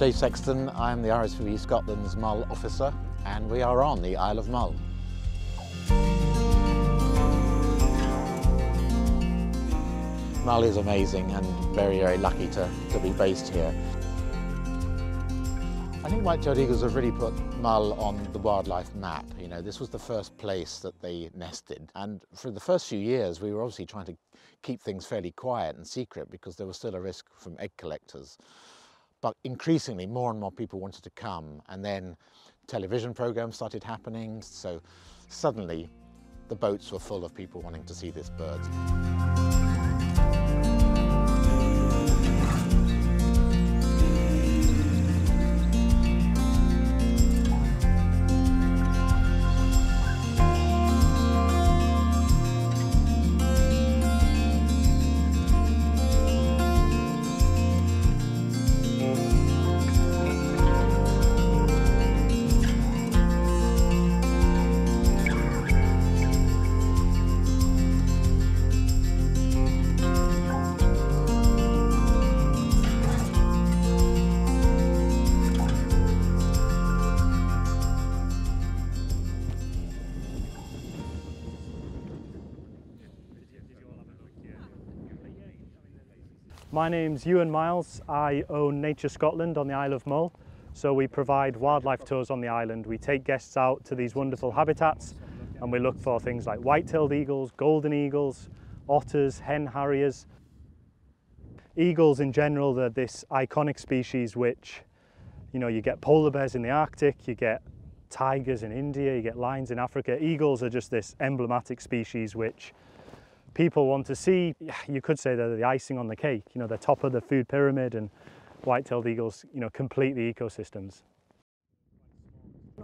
Dave Sexton. I'm the RSPB Scotland's Mull officer and we are on the Isle of Mull. Mull is amazing and very, very lucky to, to be based here. I think white-tailed eagles have really put Mull on the wildlife map. You know, this was the first place that they nested. And for the first few years, we were obviously trying to keep things fairly quiet and secret because there was still a risk from egg collectors. But increasingly, more and more people wanted to come. And then television programs started happening. So suddenly, the boats were full of people wanting to see this bird. My name's Ewan Miles. I own Nature Scotland on the Isle of Mull. So we provide wildlife tours on the island. We take guests out to these wonderful habitats and we look for things like white-tailed eagles, golden eagles, otters, hen harriers. Eagles in general, they're this iconic species which, you know, you get polar bears in the Arctic, you get tigers in India, you get lions in Africa. Eagles are just this emblematic species which people want to see, you could say they're the icing on the cake. You know, they're top of the food pyramid and white-tailed eagles, you know, complete the ecosystems.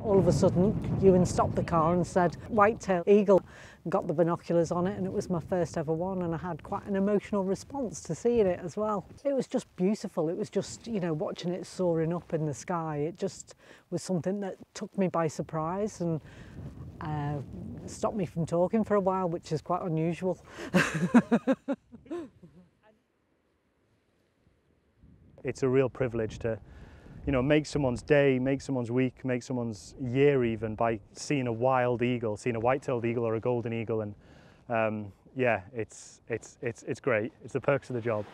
All of a sudden, Ewan stopped the car and said, white-tailed eagle. Got the binoculars on it and it was my first ever one and I had quite an emotional response to seeing it as well. It was just beautiful. It was just, you know, watching it soaring up in the sky. It just was something that took me by surprise and uh, stopped me from talking for a while, which is quite unusual. it's a real privilege to, you know, make someone's day, make someone's week, make someone's year even by seeing a wild eagle, seeing a white-tailed eagle or a golden eagle, and um, yeah, it's it's it's it's great. It's the perks of the job.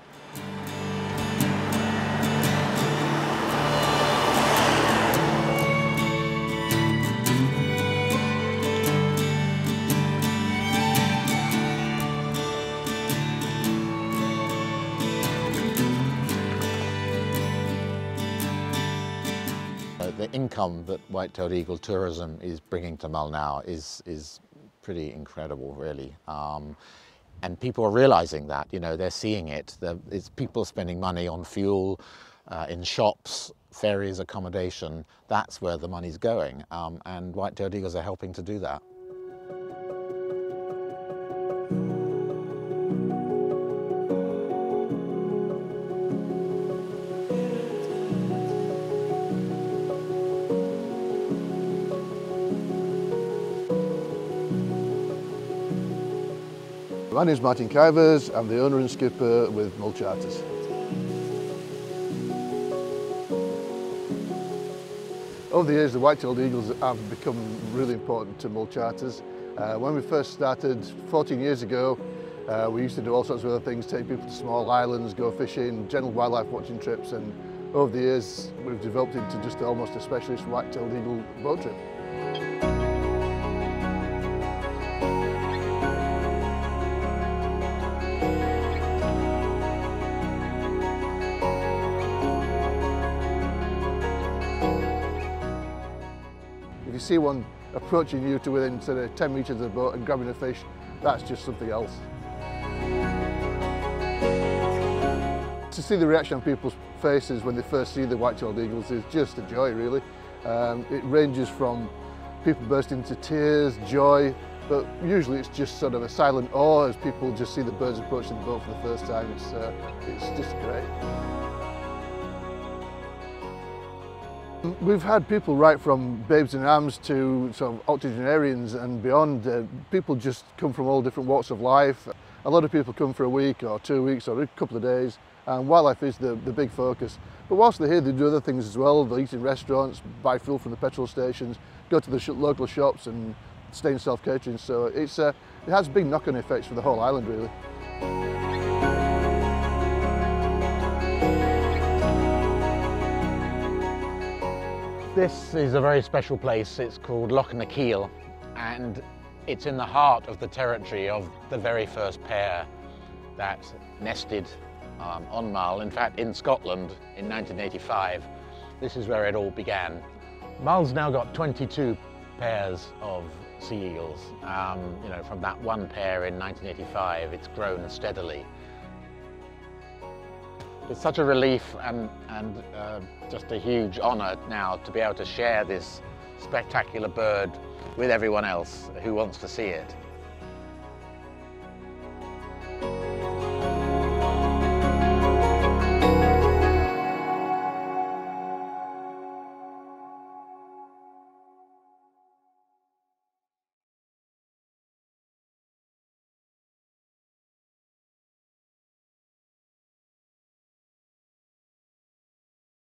Income that white-tailed eagle tourism is bringing to Mull now is, is pretty incredible, really. Um, and people are realizing that, you know, they're seeing it. it's people spending money on fuel, uh, in shops, ferries, accommodation. That's where the money's going. Um, and white-tailed eagles are helping to do that. My name is Martin Keivers, I'm the owner and skipper with Mull Charters. Over the years the white-tailed eagles have become really important to Mull Charters. Uh, when we first started 14 years ago uh, we used to do all sorts of other things, take people to small islands, go fishing, general wildlife watching trips and over the years we've developed into just almost a specialist white-tailed eagle boat trip. See one approaching you to within sort of 10 metres of the boat and grabbing a fish, that's just something else. To see the reaction on people's faces when they first see the white-tailed eagles is just a joy really. Um, it ranges from people bursting into tears, joy, but usually it's just sort of a silent awe as people just see the birds approaching the boat for the first time. It's, uh, it's just great. We've had people right from babes in arms to sort of octogenarians and beyond. Uh, people just come from all different walks of life a lot of people come for a week or two weeks or a couple of days and wildlife is the, the big focus. But whilst they're here, they do other things as well. They eat in restaurants, buy fuel from the petrol stations, go to the sh local shops and stay in self-catering. So it's, uh, it has big knock-on effects for the whole island really. This is a very special place. It's called Loch na Keal and it's in the heart of the territory of the very first pair that nested um, on Mull, in fact in Scotland in 1985. This is where it all began. Mull's now got 22 pairs of sea eagles. Um, you know, from that one pair in 1985, it's grown steadily. It's such a relief and, and uh, just a huge honour now to be able to share this spectacular bird with everyone else who wants to see it.